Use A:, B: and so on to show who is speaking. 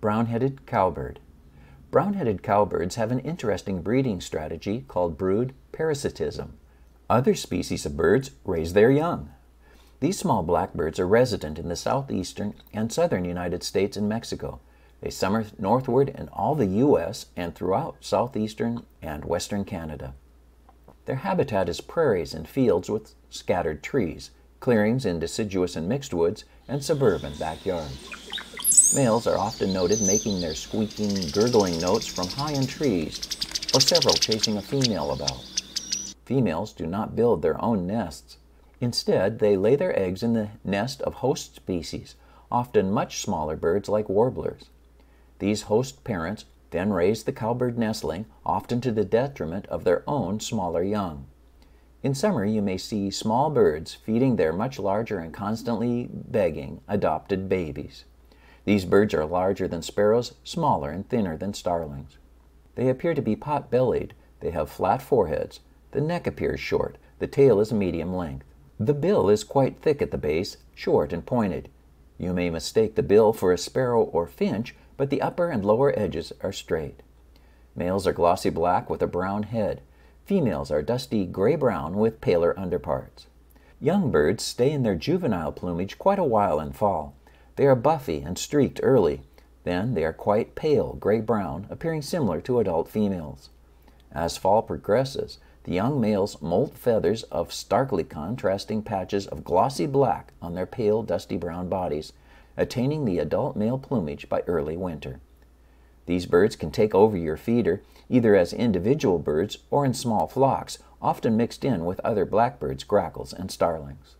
A: Brown-headed cowbird. Brown-headed cowbirds have an interesting breeding strategy called brood parasitism. Other species of birds raise their young. These small blackbirds are resident in the southeastern and southern United States and Mexico. They summer northward in all the U.S. and throughout southeastern and western Canada. Their habitat is prairies and fields with scattered trees, clearings in deciduous and mixed woods, and suburban backyards. Males are often noted making their squeaking, gurgling notes from high in trees, or several chasing a female about. Females do not build their own nests. Instead, they lay their eggs in the nest of host species, often much smaller birds like warblers. These host parents then raise the cowbird nestling, often to the detriment of their own smaller young. In summer, you may see small birds feeding their much larger and constantly begging adopted babies. These birds are larger than sparrows, smaller and thinner than starlings. They appear to be pot bellied. They have flat foreheads. The neck appears short. The tail is medium length. The bill is quite thick at the base, short and pointed. You may mistake the bill for a sparrow or finch, but the upper and lower edges are straight. Males are glossy black with a brown head. Females are dusty gray brown with paler underparts. Young birds stay in their juvenile plumage quite a while in fall. They are buffy and streaked early. Then they are quite pale gray-brown, appearing similar to adult females. As fall progresses, the young males molt feathers of starkly contrasting patches of glossy black on their pale dusty brown bodies, attaining the adult male plumage by early winter. These birds can take over your feeder either as individual birds or in small flocks, often mixed in with other blackbirds, grackles, and starlings.